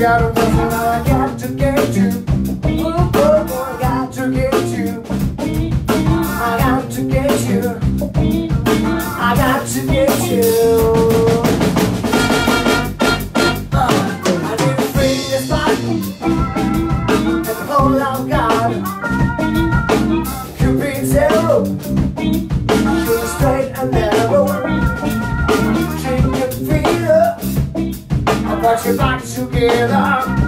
got a I got to get you. Oh I got to get you. I got to get you. Uh, I got to get you. I need and put your back together.